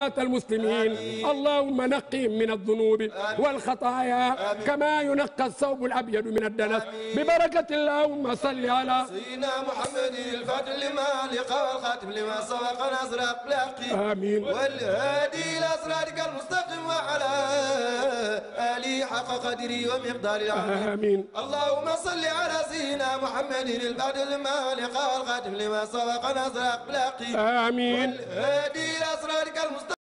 المسلمين اللهم نقهم من الذنوب والخطايا كما ينقى الثوب الأبيض من الدنس. ببركة اللهم صل على سيدنا محمد الفاتح لما لقى والخاتم لما سبق نصر اخلاقي آمين. والهادي إلى صراطك المستقيم وعلى آله حق قدري ومقدار العظيم. آمين. اللهم صل على سيدنا محمد الفاتح لما لقى والخاتم لما سبق نصر اخلاقي آمين. والهادي إلى صراطك المستقيم